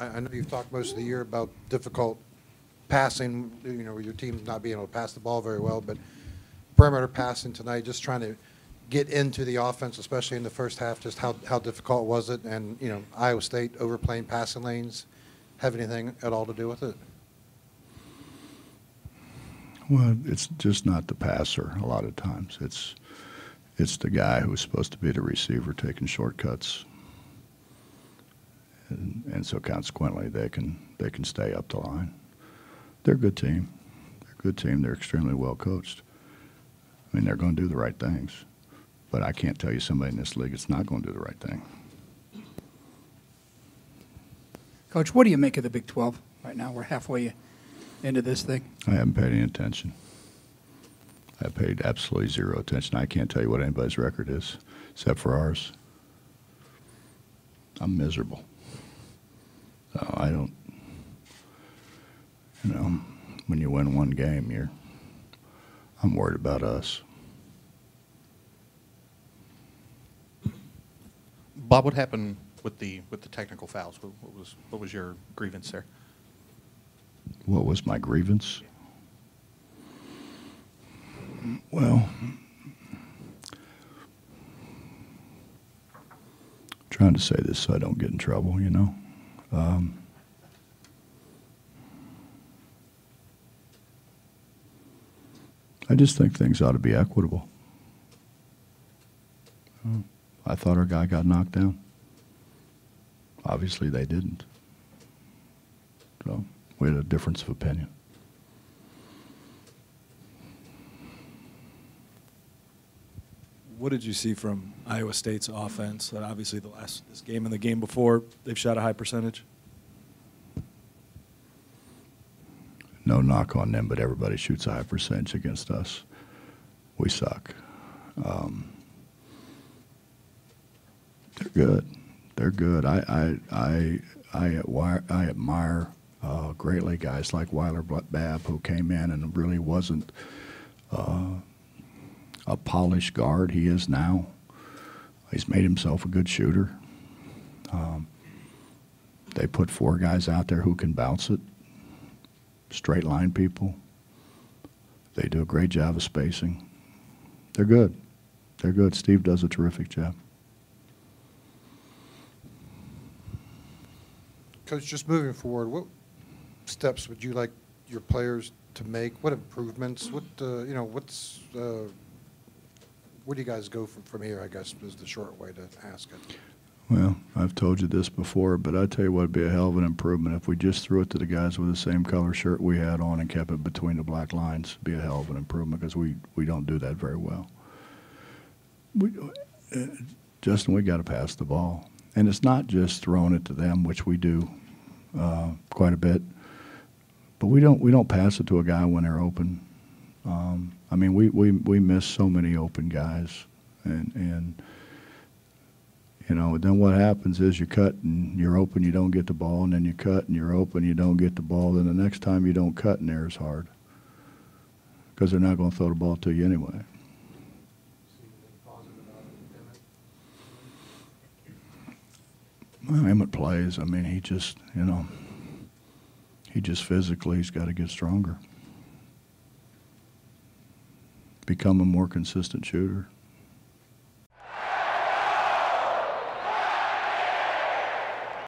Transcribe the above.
I, I know you've talked most of the year about difficult passing, you know, your team not being able to pass the ball very well, but perimeter passing tonight, just trying to get into the offense, especially in the first half, just how, how difficult was it? And, you know, Iowa State overplaying passing lanes, have anything at all to do with it? Well, it's just not the passer a lot of times. It's it's the guy who's supposed to be the receiver taking shortcuts. And, and so consequently they can they can stay up the line. They're a good team. They're a good team. They're extremely well coached. I mean, they're going to do the right things. But I can't tell you somebody in this league that's not going to do the right thing. Coach, what do you make of the Big 12 right now? We're halfway into this thing. I haven't paid any attention. I paid absolutely zero attention. I can't tell you what anybody's record is, except for ours. I'm miserable. I don't, you know, when you win one game, you're, I'm worried about us. Bob, what happened with the, with the technical fouls? What what was, what was your grievance there? What was my grievance? Well, trying to say this so I don't get in trouble, you know. Um, I just think things ought to be equitable. I thought our guy got knocked down. Obviously, they didn't. So we had a difference of opinion. What did you see from Iowa State's offense? Obviously, the last this game and the game before, they've shot a high percentage. No knock on them, but everybody shoots a high percentage against us. We suck. Um, they're good. They're good. I I I I admire, I admire uh, greatly guys like Weiler Babb who came in and really wasn't uh, a polished guard. He is now. He's made himself a good shooter. Um, they put four guys out there who can bounce it, straight line people. They do a great job of spacing. They're good. They're good. Steve does a terrific job. Coach, just moving forward, what steps would you like your players to make? What improvements? What, uh, you know, what's, uh, where do you guys go from, from here, I guess, is the short way to ask it. Well, I've told you this before, but I tell you what would be a hell of an improvement if we just threw it to the guys with the same color shirt we had on and kept it between the black lines. Be a hell of an improvement because we, we don't do that very well. We, uh, Justin, we got to pass the ball, and it's not just throwing it to them, which we do uh, quite a bit, but we don't we don't pass it to a guy when they're open. Um, I mean, we, we we miss so many open guys, and and you know, then what happens is you cut and you're open, you don't get the ball, and then you cut and you're open, you don't get the ball. Then the next time you don't cut and there is hard because they're not going to throw the ball to you anyway. Well, Emmitt plays. I mean, he just, you know, he just physically, he's got to get stronger. Become a more consistent shooter.